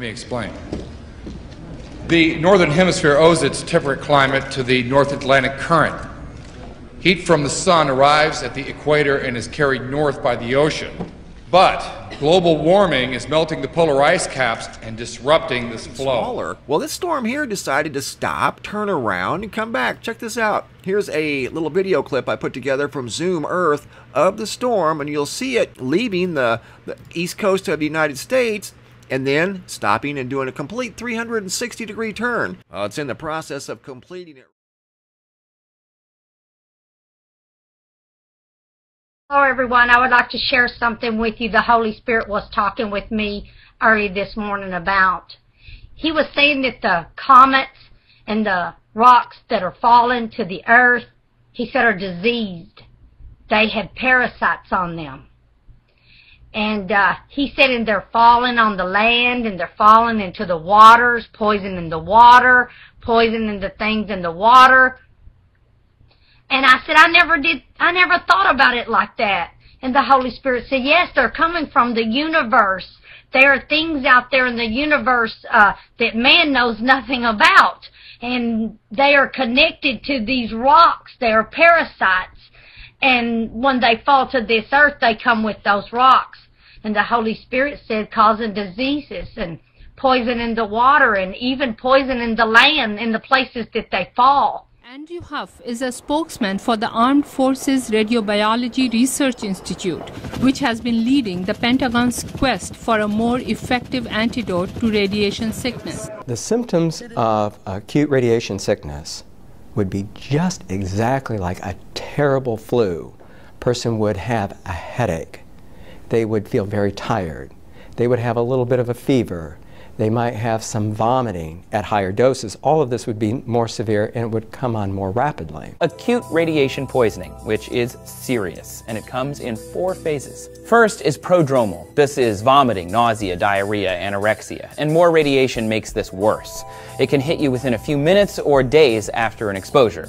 me explain. The Northern Hemisphere owes its temperate climate to the North Atlantic Current. Heat from the sun arrives at the equator and is carried north by the ocean. But global warming is melting the polar ice caps and disrupting this flow. Smaller. Well, this storm here decided to stop, turn around, and come back. Check this out. Here's a little video clip I put together from Zoom Earth of the storm, and you'll see it leaving the, the east coast of the United States and then stopping and doing a complete 360 degree turn. It's in the process of completing it. Hello, everyone. I would like to share something with you the Holy Spirit was talking with me early this morning about. He was saying that the comets and the rocks that are falling to the earth, he said, are diseased. They have parasites on them. And uh, he said, and they're falling on the land, and they're falling into the waters, poisoning the water, poisoning the things in the water. And I said, I never did, I never thought about it like that. And the Holy Spirit said, yes, they're coming from the universe. There are things out there in the universe uh, that man knows nothing about. And they are connected to these rocks. They are parasites. And when they fall to this earth, they come with those rocks. And the Holy Spirit said causing diseases and poison in the water and even poison in the land in the places that they fall. Andrew Huff is a spokesman for the Armed Forces Radiobiology Research Institute, which has been leading the Pentagon's quest for a more effective antidote to radiation sickness. The symptoms of acute radiation sickness would be just exactly like a terrible flu. Person would have a headache. They would feel very tired. They would have a little bit of a fever. They might have some vomiting at higher doses. All of this would be more severe and it would come on more rapidly. Acute radiation poisoning, which is serious, and it comes in four phases. First is prodromal. This is vomiting, nausea, diarrhea, anorexia, and more radiation makes this worse. It can hit you within a few minutes or days after an exposure.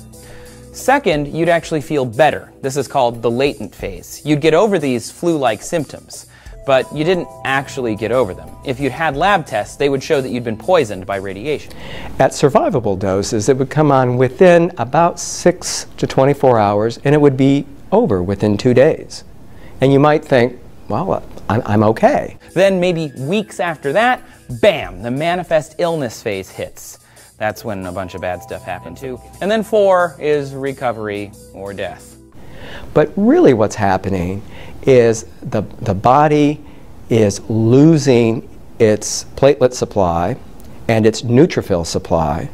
Second, you'd actually feel better. This is called the latent phase. You'd get over these flu-like symptoms but you didn't actually get over them. If you'd had lab tests, they would show that you'd been poisoned by radiation. At survivable doses, it would come on within about 6 to 24 hours, and it would be over within two days. And you might think, well, I'm, I'm okay. Then, maybe weeks after that, bam, the manifest illness phase hits. That's when a bunch of bad stuff happened too. And then four is recovery or death. But really, what's happening is the, the body is losing its platelet supply and its neutrophil supply.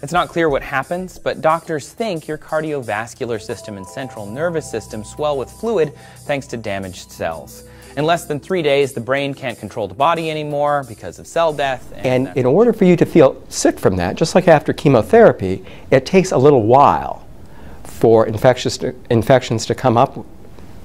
It's not clear what happens, but doctors think your cardiovascular system and central nervous system swell with fluid thanks to damaged cells. In less than three days, the brain can't control the body anymore because of cell death. And, and in order for you to feel sick from that, just like after chemotherapy, it takes a little while for infectious infections to come up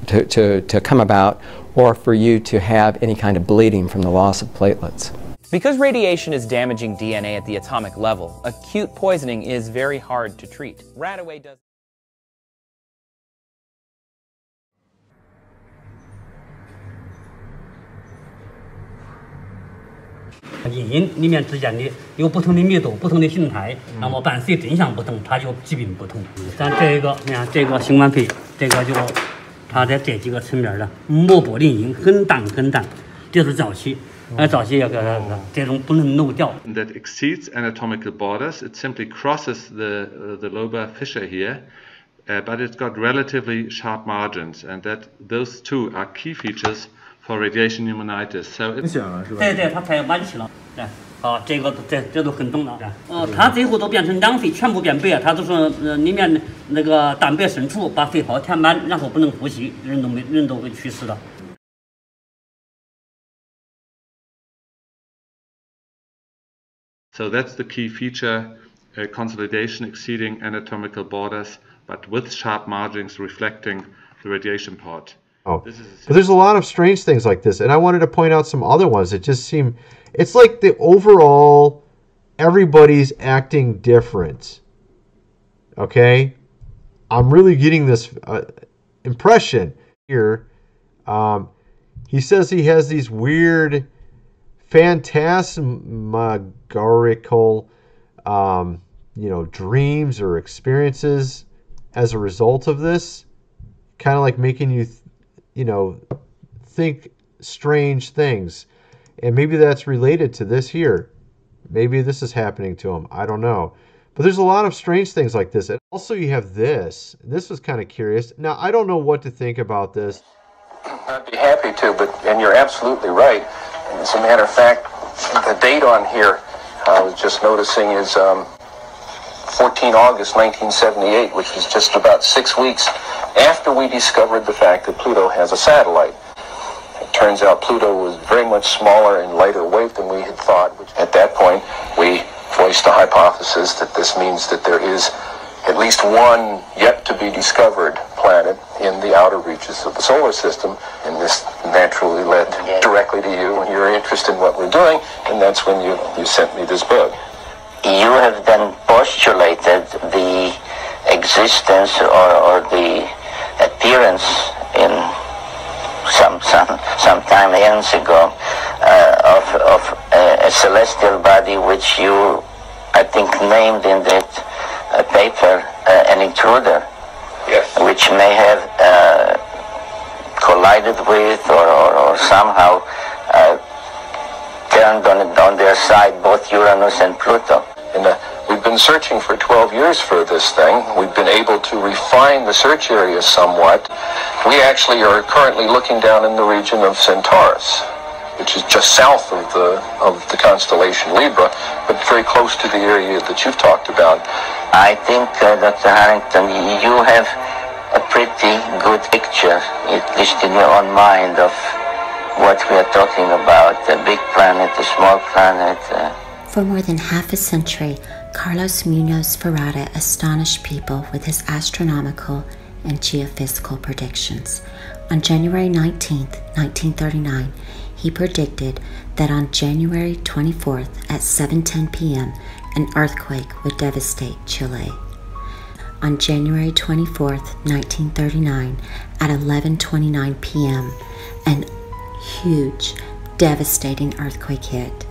to, to, to come about or for you to have any kind of bleeding from the loss of platelets. Because radiation is damaging DNA at the atomic level, acute poisoning is very hard to treat. Radaway does. 影音里面之间的有不同的密度、不同的形态，那么伴随真相不同，它就疾病不同。咱这一个，你看这个新冠肺，这个就它在这几个层面的膜玻璃因很淡很淡，这是早期。呃，早期要个这种不能漏掉。That exceeds anatomical borders. It simply crosses the uh, the lobar fissure here, uh, but it's got relatively sharp margins, and that those two are key features for radiation pneumonitis. So 对对，它太晚期了。对，好，这个这这都很懂了。哦，它最后都变成两肺全部变白，它都是呃里面那个蛋白渗出，把肺泡填满，然后不能呼吸，人都没人都会去世了。So that's the key feature, uh, consolidation exceeding anatomical borders, but with sharp margins reflecting the radiation part. Oh, but there's a lot of strange things like this, and I wanted to point out some other ones that just seem. It's like the overall, everybody's acting different. Okay, I'm really getting this uh, impression here. Um, he says he has these weird phantasmagorical, um, you know, dreams or experiences as a result of this, kind of like making you, th- you know, think strange things. And maybe that's related to this here. Maybe this is happening to him. I don't know. But there's a lot of strange things like this. And also, you have this. This was kind of curious. Now, I don't know what to think about this. I'd be happy to, but and you're absolutely right. As a matter of fact, the date on here I was just noticing is um, 14 August 1978, which was just about six weeks after we discovered the fact that Pluto has a satellite. It turns out Pluto was very much smaller and lighter weight than we had thought. Which at that point, we voiced the hypothesis that this means that there is at least one yet to be discovered planet in the outer reaches of the solar system. And this naturally led directly to you and your interest in what we're doing. And that's when you, you sent me this book. You have then postulated the existence or, or the appearance in some some some time years ago uh, of of a, a celestial body which you I think named in that uh, paper uh, an intruder, yes. which may have uh, collided with or, or, or somehow uh, turned on on their side both Uranus and Pluto. And we've been searching for 12 years for this thing. We've been able to refine the search area somewhat. We actually are currently looking down in the region of Centaurus, which is just south of the of the constellation Libra, but very close to the area that you've talked about. I think, uh, Dr. Harrington, you have a pretty good picture, at least in your own mind, of what we are talking about, a big planet, a small planet. Uh, For more than half a century, Carlos Munoz Ferrada astonished people with his astronomical and geophysical predictions. On January 19, 1939, he predicted that on January 24th at 7:10 p.m., an earthquake would devastate Chile. On January 24th, 1939, at 11:29 p.m., an huge, devastating earthquake hit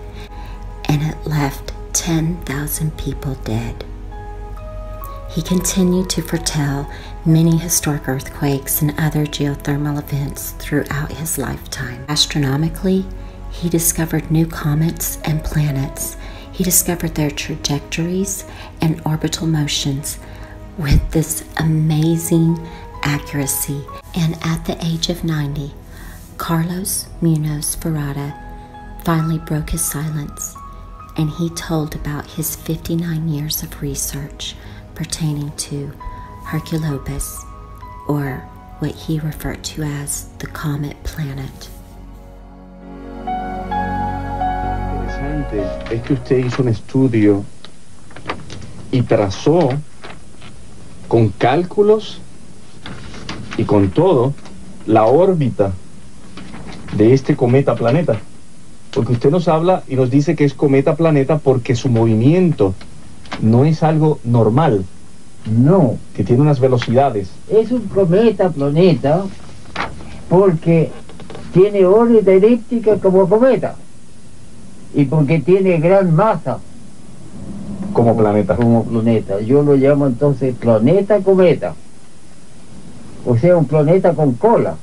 and it left 10,000 people dead. He continued to foretell many historic earthquakes and other geothermal events throughout his lifetime. Astronomically, he discovered new comets and planets. He discovered their trajectories and orbital motions with this amazing accuracy. And at the age of 90, Carlos Munoz Ferrada finally broke his silence and he told about his 59 years of research pertaining to Hercolubus, or what he referred to as the comet planet. interesante es que usted hizo un estudio y trazó con cálculos y con todo la órbita de este cometa planeta. Porque usted nos habla y nos dice que es cometa planeta porque su movimiento no es algo normal. No. Que tiene unas velocidades. Es un cometa planeta porque tiene órbita elíptica como cometa y porque tiene gran masa como planeta. Como planeta. Yo lo llamo entonces planeta cometa. O sea, un planeta con cola.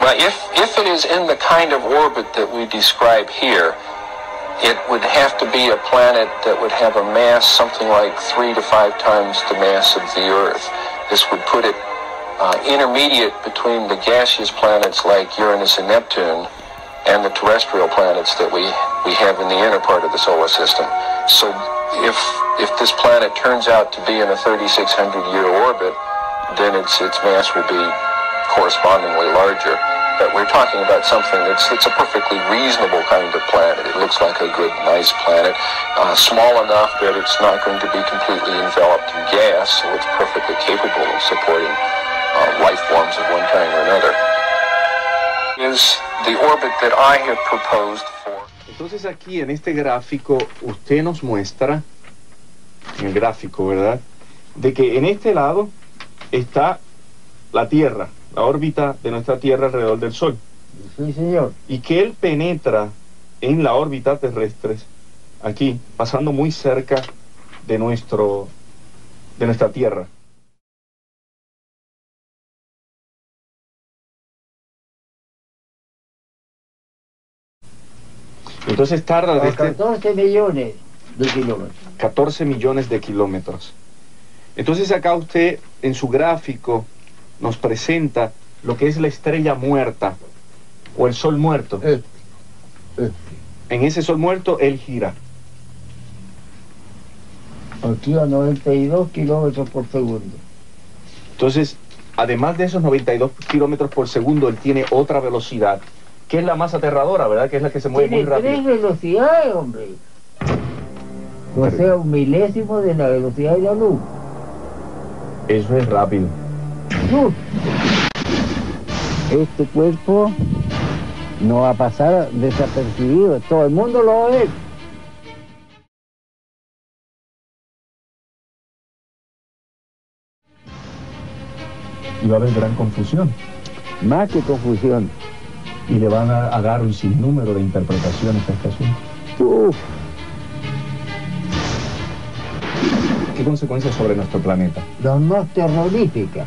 Well, if, if it is in the kind of orbit that we describe here, it would have to be a planet that would have a mass something like three to five times the mass of the Earth. This would put it uh, intermediate between the gaseous planets like Uranus and Neptune and the terrestrial planets that we, we have in the inner part of the solar system. So if, if this planet turns out to be in a 3,600 year orbit, then its, its mass will be correspondingly larger. But we're talking about something that's, that's a perfectly reasonable kind of planet. It looks like a good, nice planet, uh, small enough that it's not going to be completely enveloped in gas, so it's perfectly capable of supporting uh, life forms of one kind or another. Is the orbit that I have proposed for. Entonces aquí en este gráfico usted nos muestra, en el gráfico, ¿verdad? De que en este lado está la Tierra, la órbita de nuestra Tierra alrededor del Sol. Sí, señor. Y que él penetra en la órbita terrestre, aquí, pasando muy cerca de, nuestro, de nuestra Tierra. Entonces tarda desde 14 millones de kilómetros. 14 millones de kilómetros. Entonces acá usted en su gráfico nos presenta lo que es la estrella muerta o el sol muerto. En ese sol muerto él gira. Aquí a 92 kilómetros por segundo. Entonces, además de esos 92 kilómetros por segundo, él tiene otra velocidad, que es la más aterradora, ¿verdad? Que es la que se mueve muy Tiene tres rápido. velocidades, hombre. O sea, un milésimo de la velocidad de la luz. Eso es rápido. Este cuerpo no va a pasar desapercibido. Todo el mundo lo va a ver. Y va a haber gran confusión. Más que confusión. Y le van a, a dar un sinnúmero de interpretaciones a este asunto. Uf. ¿Qué consecuencias sobre nuestro planeta? Las más terroríficas.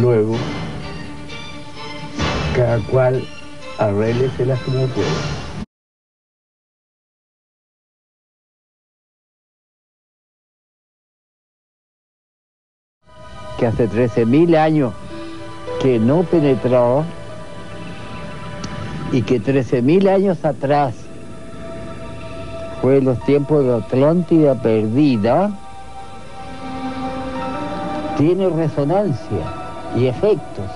Luego, cada cual arrégleselas como pueda. Que hace 13.000 años que no penetró y que 13.000 años atrás fue los tiempos de Atlántida perdida, tiene resonancia y efectos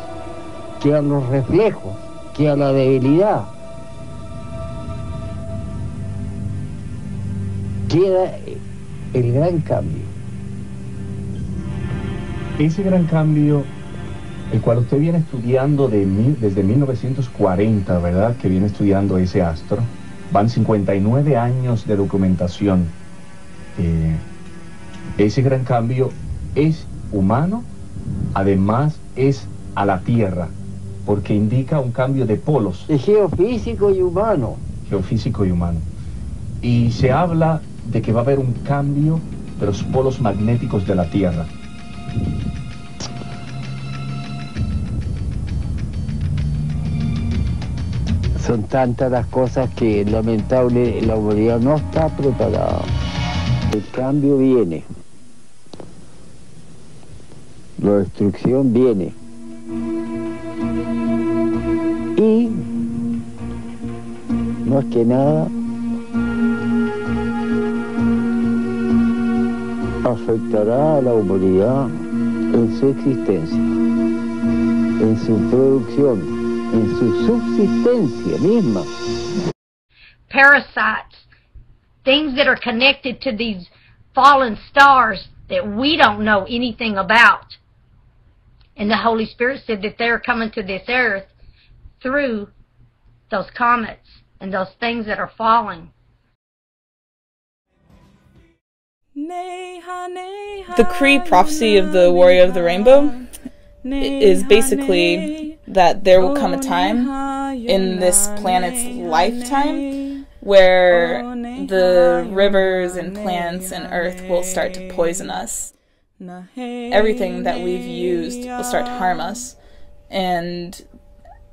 que a los reflejos, que a la debilidad. Queda el gran cambio. Ese gran cambio, el cual usted viene estudiando de desde 1940, ¿verdad? Que viene estudiando ese astro. Van 59 años de documentación. Eh, ese gran cambio es humano, además es a la Tierra, porque indica un cambio de polos. Es geofísico y humano. Geofísico y humano. Y se habla de que va a haber un cambio de los polos magnéticos de la Tierra. Son tantas las cosas que lamentable la humanidad no está preparada. El cambio viene. La destrucción viene. Y más que nada afectará a la humanidad en su existencia, en su producción, en su subsistencia misma. parasites, things that are connected to these fallen stars that we don't know anything about. And the Holy Spirit said that they're coming to this earth through those comets and those things that are falling. The Cree prophecy of the warrior of the rainbow is basically that there will come a time in this planet's lifetime where the rivers and plants and earth will start to poison us. Everything that we've used will start to harm us. And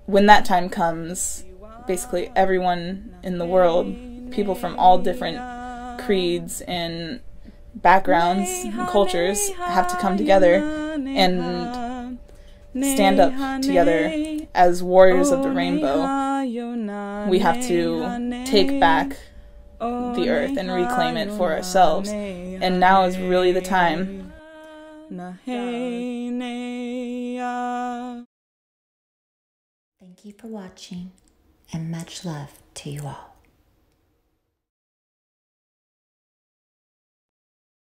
when that time comes, basically everyone in the world, people from all different creeds and backgrounds and cultures have to come together and stand up together as warriors of the rainbow. We have to take back the earth and reclaim it for ourselves. And now is really the time. Thank you for watching and much love to you all.